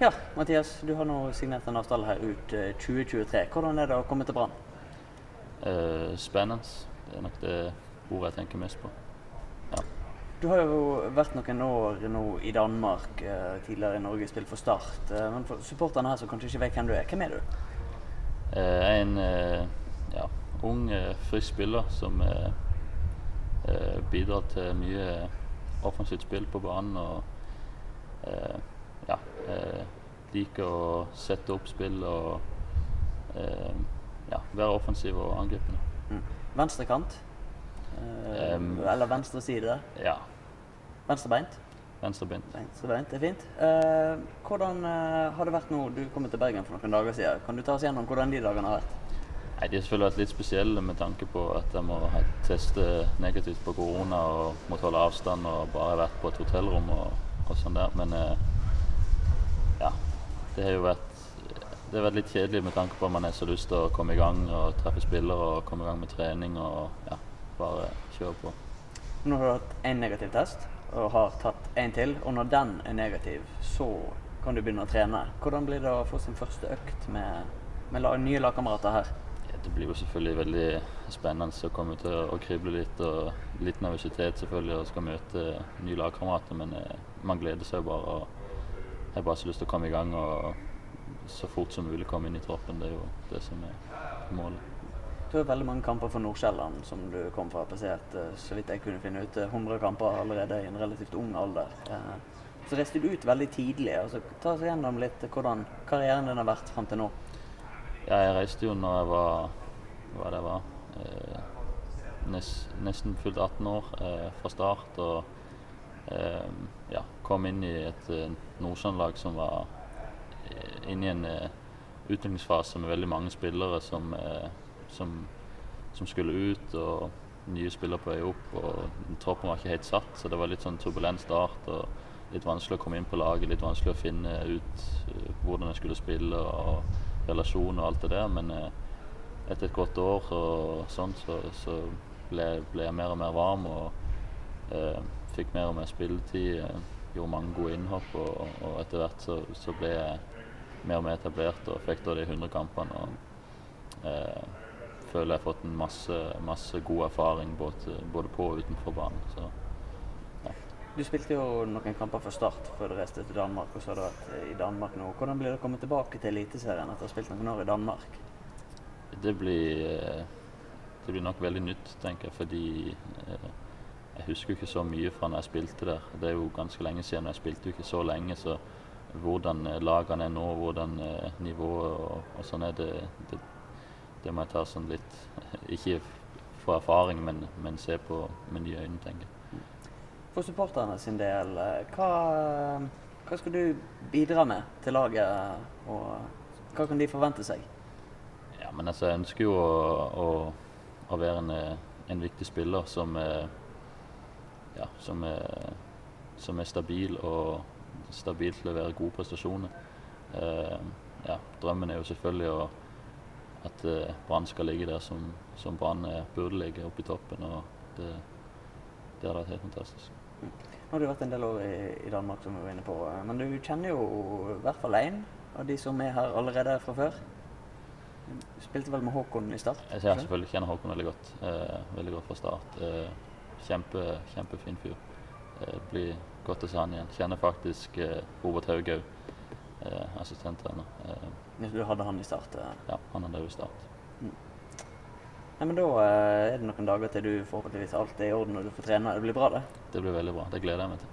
Ja, Mathias, du har nå signert en avtale her ut eh, 2023. Hvordan er det å komme til Brann? Eh, spennende. Det er nok det ordet jeg tenker mest på. Du har jo vært noen år nå i Danmark, eh, tidligere i Norge, spilt for Start. Eh, men for supporterne her som kanskje ikke vet hvem du er, hvem er du? Eh, jeg er en eh, ja, ung, eh, frisk spiller som eh, eh, bidrar til mye offensivt spill på banen. Og eh, ja, eh, liker å sette opp spill og eh, ja, være offensiv og angripende. Mm. Venstrekant? Eh, Um, eller venstre side? Ja, Venstrebeint? venstrebeint. Venstrebeint er fint. Eh, hvordan eh, har det vært nå? Du kom til Bergen for noen dager siden. Kan du ta oss gjennom hvordan de dagene har vært? Nei, De har selvfølgelig vært litt spesielle med tanke på at jeg må teste negativt på korona og måtte holde avstand og bare vært på et hotellrom og, og sånn der. Men eh, ja, det har jo vært det har vært litt kjedelig med tanke på at man har så lyst til å komme i gang og treffe spillere og komme i gang med trening og ja, bare kjøre på. Nå har du hatt én negativ test og har tatt én til. Og når den er negativ, så kan du begynne å trene. Hvordan blir det å få sin første økt med, med la, nye lagkamerater her? Ja, det blir jo selvfølgelig veldig spennende å komme til å krible litt. og Litt nervøsitet selvfølgelig og skal møte nye lagkamerater, men eh, man gleder seg jo bare. og Jeg har bare så lyst til å komme i gang og så fort som mulig komme inn i troppen. Det er jo det som er målet. Du har veldig mange kamper for Nordsjælland som du kom fra. Passert, eh, så vidt jeg kunne finne ut, eh, 100 kamper allerede i en relativt ung alder. Eh, Så reiste du ut veldig tidlig. altså Ta oss gjennom litt hvordan karrieren din har vært fram til nå. Ja, jeg reiste jo når jeg var hva det var, eh, nest, nesten fullt 18 år eh, fra start. Og eh, ja, kom inn i et eh, Nordsjøen-lag som var eh, inne i en eh, utviklingsfase med veldig mange spillere som, som, som skulle ut. og nye spillere på vei opp. og Troppen var ikke helt satt, så det var litt sånn turbulent start. og Litt vanskelig å komme inn på laget, litt vanskelig å finne ut hvordan jeg skulle spille. og relasjon og alt det der. Men etter et godt år og sånn, så, så ble, ble jeg mer og mer varm og eh, fikk mer og mer spilletid. Gjorde mange gode innhopp, og, og etter hvert så, så ble jeg mer og mer etablert og fikk da de 100 kampene. og eh, føler jeg har fått en masse, masse god erfaring både, både på og utenfor banen. Så Du spilte jo noen kamper for Start før du reiste til Danmark, og så har du vært eh, i Danmark nå. Hvordan blir det å komme tilbake til Eliteserien etter å ha spilt noen år i Danmark? det blir, eh, det blir nok veldig nytt, tenker jeg, fordi eh, jeg husker jo ikke så mye fra når jeg spilte der. Det er jo ganske lenge siden, og jeg spilte jo ikke så lenge. Så hvordan eh, lagene er nå, hvordan eh, nivået og, og sånn er det, det Det må jeg ta sånn litt Ikke få erfaring, men, men se på med nye øyne, tenker jeg. For supporterne sin del, eh, hva, hva skal du bidra med til laget, og hva kan de forvente seg? Ja, men altså, jeg ønsker jo å, å, å være en, eh, en viktig spiller som ja, som er, som er stabil og stabilt leverer gode prestasjoner. Eh, ja, drømmen er jo selvfølgelig å, at eh, Brann skal ligge der som, som Brann eh, burde ligge, oppe i toppen. og det, det hadde vært helt fantastisk. Nå har du vært en del år i, i Danmark, som vi var inne på, eh, men du kjenner jo i hvert fall én av de som er her allerede fra før. Du spilte vel med Håkon i start? Ser selvfølgelig kjenner Håkon veldig godt. Eh, veldig godt fra start. Eh, kjempe, kjempefin fyr. Eh, blir godt å se han igjen. Kjenner faktisk eh, Robert Haugau, eh, assistenttrener. Eh, Du hadde han i start? ja, han hadde der i start. Nei, men Da eh, er det noen dager til du forhåpentligvis alt er i orden og du får trene. Det blir bra, det. Det blir veldig bra. Det gleder jeg meg til.